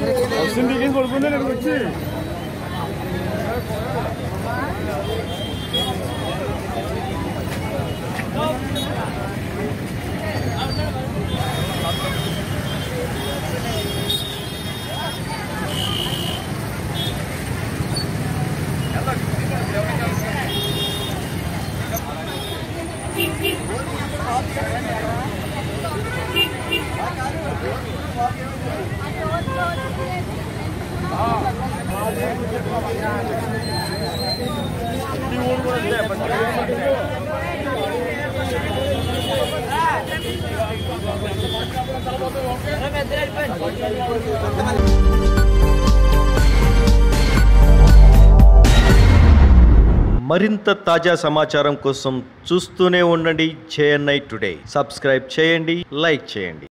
없음비긴 걸 보내는 거지? మరింత తాజా సమాచారం కోసం చూస్తూనే ఉండండి జేఎన్ఐ టుడే. సబ్స్క్రైబ్ చేయండి లైక్ చేయండి.